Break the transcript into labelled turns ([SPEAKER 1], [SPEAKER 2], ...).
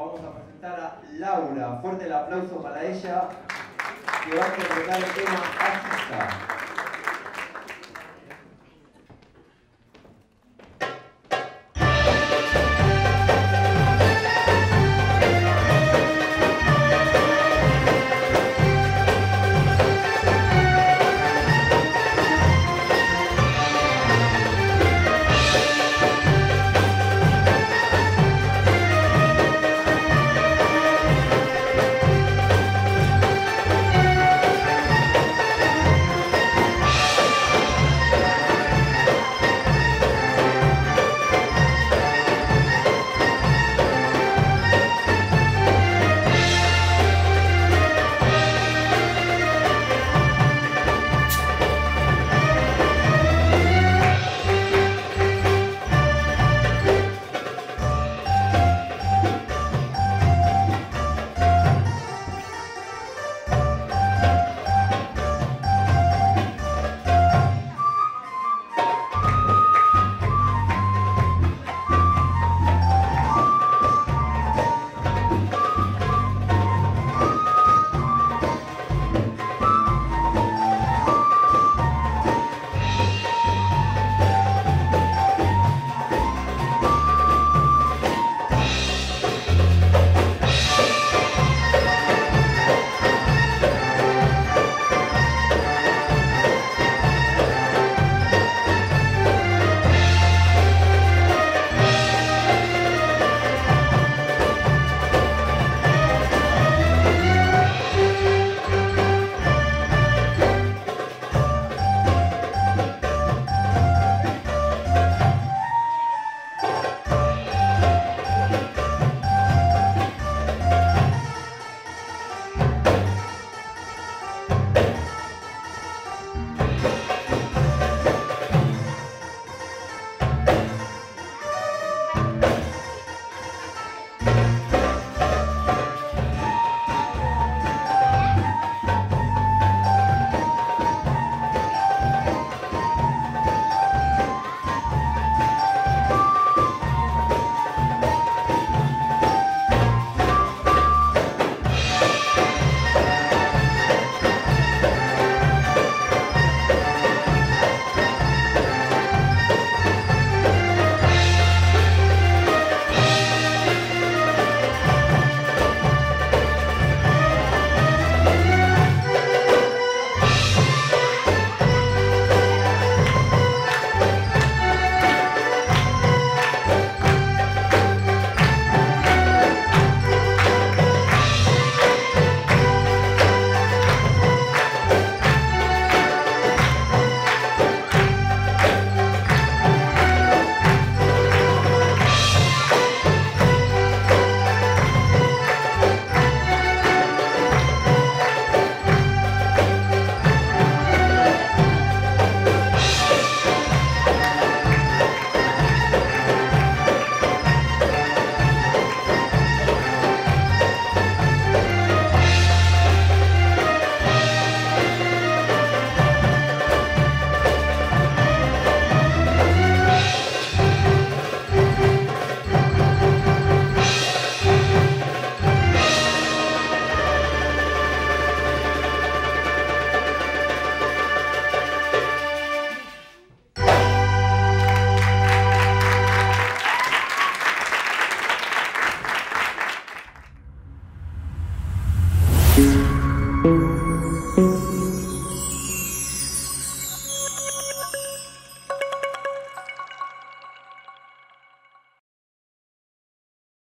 [SPEAKER 1] vamos a presentar a Laura. Fuerte el aplauso para ella, que va a interpretar el tema Asista.